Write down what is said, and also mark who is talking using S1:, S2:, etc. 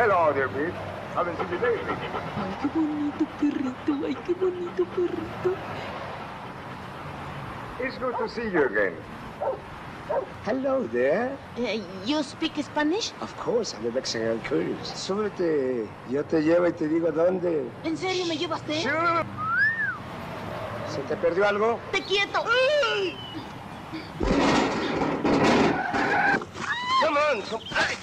S1: Hello, dear Pete. Haven't seen you lately.
S2: Ay, qué bonito perrito. Ay, qué bonito perrito.
S1: It's good to see you again.
S3: Hello there.
S2: Eh, you speak Spanish?
S3: Of course, I'm a Mexican cruise. Súbete. Yo te llevo y te digo dónde.
S2: ¿En serio me llevaste?
S3: ¿Se te perdió algo?
S2: ¡Te quieto!
S3: Come on. Come... Ay.